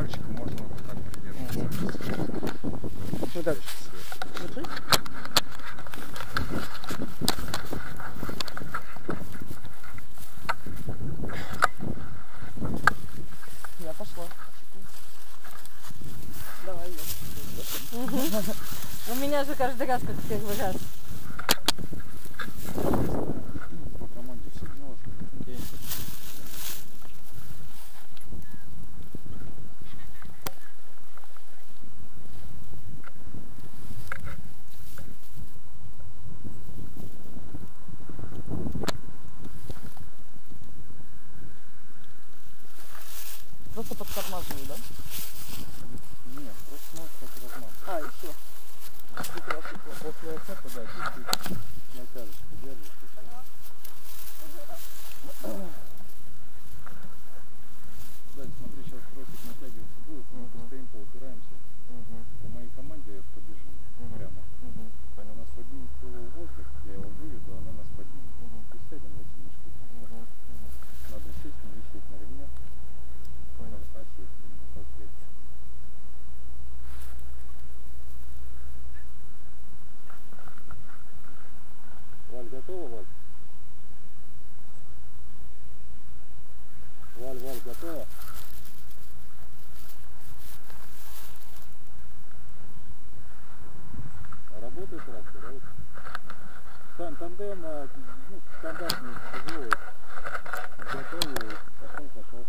пальчиком можно вот так придерживать. Вот так. Держи. Я пошла. Давай, я. У меня же каждый раз как в первый раз. По команде сигнал. Подтормаживаю, да? Нет, просто нос как размах. А, и все. После отцепа, да, чуть-чуть натяжечку держишь. Дальше, смотри, сейчас тросик натягиваться будет, мы постоим, поупираемся. По моей команде побежим прямо. У нас поднимет крыло в воздух, я его выведу, Валь, готова? Работает трактор, да? Там тандем, а, ну, стандартный, тяжелый. Готовый, пошел, пошел.